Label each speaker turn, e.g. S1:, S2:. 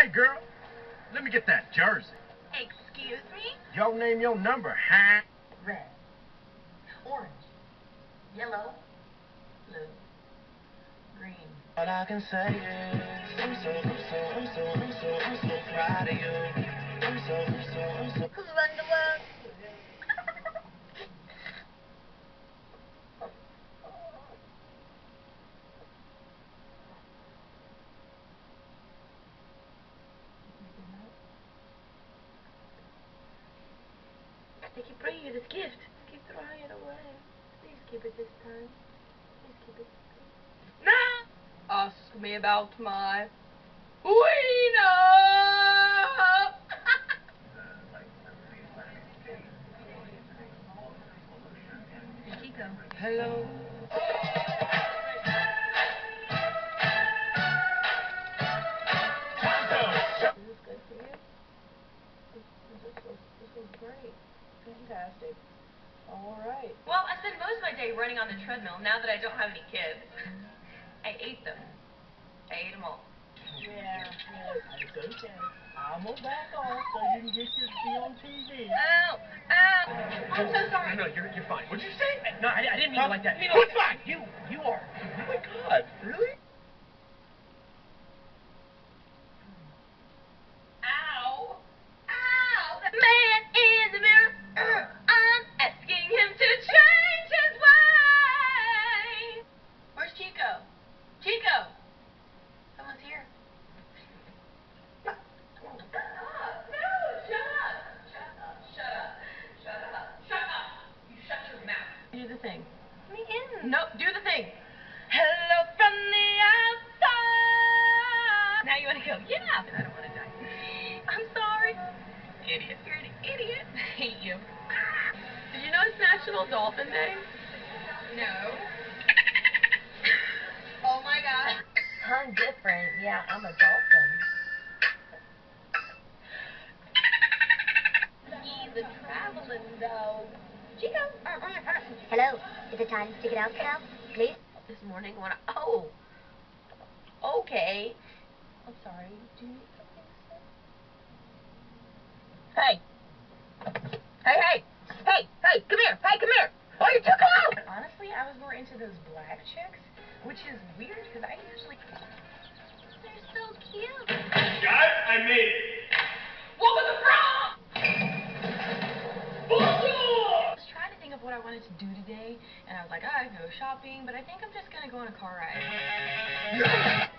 S1: Hey, girl, let me get that jersey.
S2: Excuse me?
S1: Yo, name your number, huh?
S2: Red, orange, yellow, blue, green.
S3: All I can say is I'm so, I'm so, I'm so, I'm so, I'm so proud of you. I'm so, I'm so, I'm so.
S2: Who run the world? They keep bringing you this gift. Keep throwing it away. Please keep it this time. Please keep it. No! Ask me about my wiener!
S3: Hello.
S2: Fantastic. All right.
S4: Well, I spend most of my day running on the treadmill now that I don't have any kids. I ate them. I ate them all.
S2: Yeah, yeah, it's okay. I'm gonna back off so you can get your be on TV.
S4: Ow! Oh, Ow! Oh. I'm so sorry.
S1: No, you're, you're fine. What'd you say? No, I, I didn't mean it like that.
S4: You know-
S1: What's fine? You, you are. Oh my God, really?
S4: The
S2: thing.
S4: Me in. No, do the thing. Hello from the outside. Now you want to go? Yeah. I don't want to die. I'm sorry. Idiot. You're an idiot. I hate you.
S2: Did you know it's National Dolphin Day?
S4: No. oh my god.
S2: I'm different. Yeah, I'm a dolphin.
S4: He's a traveling dog. Chico.
S5: Uh, uh, uh, hello, is it time to get out now, please?
S2: This morning when I oh okay. I'm sorry. Do you
S4: Hey. Hey, hey. Hey, hey, come here. Hey, come here. Oh, you're too close.
S2: Honestly, I was more into those black chicks, which is weird because I usually they're so cute.
S1: Guys, I made it.
S4: What was the problem?
S2: I was trying to think of to do today, and I was like, I go shopping, but I think I'm just gonna go on a car ride.